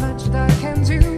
much that I can do.